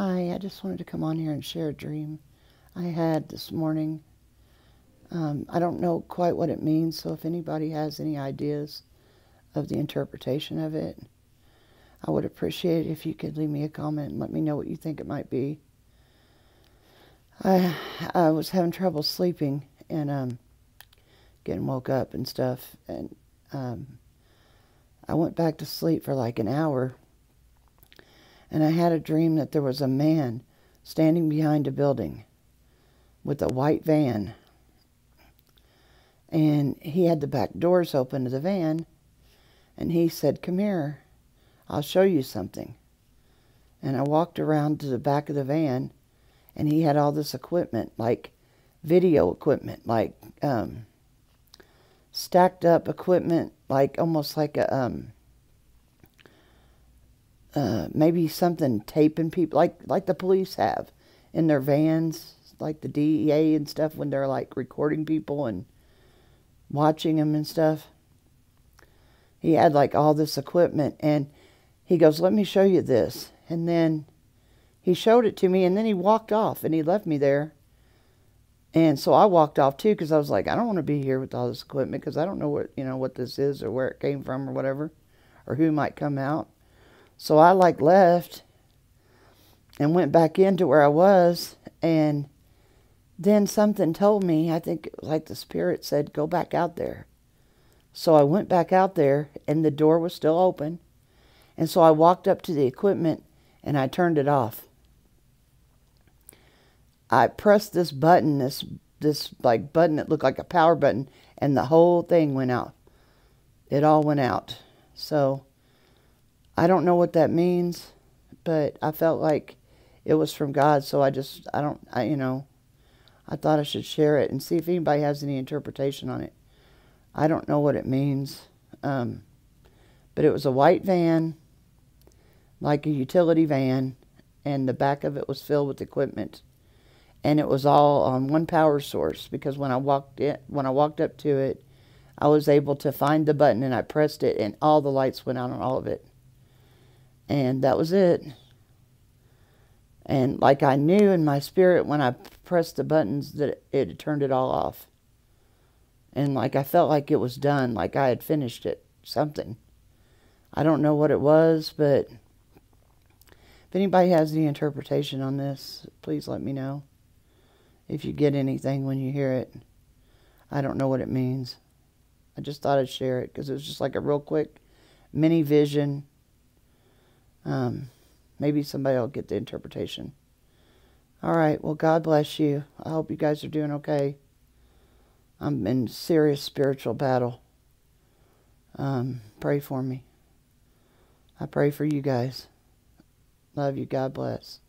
Hi, I just wanted to come on here and share a dream I had this morning. Um, I don't know quite what it means, so if anybody has any ideas of the interpretation of it, I would appreciate it if you could leave me a comment and let me know what you think it might be. I, I was having trouble sleeping and um, getting woke up and stuff, and um, I went back to sleep for like an hour and I had a dream that there was a man standing behind a building with a white van. And he had the back doors open to the van. And he said, Come here, I'll show you something. And I walked around to the back of the van, and he had all this equipment, like video equipment, like um, stacked up equipment, like almost like a um, uh, maybe something taping people like like the police have in their vans, like the DEA and stuff when they're like recording people and watching them and stuff. He had like all this equipment and he goes, "Let me show you this." And then he showed it to me and then he walked off and he left me there. And so I walked off too because I was like, I don't want to be here with all this equipment because I don't know what, you know, what this is or where it came from or whatever or who might come out. So I like left and went back into where I was and then something told me, I think it was like the spirit said, go back out there. So I went back out there and the door was still open. And so I walked up to the equipment and I turned it off. I pressed this button, this this like button that looked like a power button, and the whole thing went out. It all went out. So I don't know what that means, but I felt like it was from God, so I just, I don't, I, you know, I thought I should share it and see if anybody has any interpretation on it. I don't know what it means, um, but it was a white van, like a utility van, and the back of it was filled with equipment, and it was all on one power source because when I walked in, when I walked up to it, I was able to find the button and I pressed it, and all the lights went out on all of it. And that was it. And like I knew in my spirit when I pressed the buttons that it had turned it all off. And like I felt like it was done, like I had finished it, something. I don't know what it was, but if anybody has any interpretation on this, please let me know. If you get anything when you hear it, I don't know what it means. I just thought I'd share it because it was just like a real quick mini vision um, maybe somebody will get the interpretation. All right. Well, God bless you. I hope you guys are doing okay. I'm in serious spiritual battle. Um, pray for me. I pray for you guys. Love you. God bless.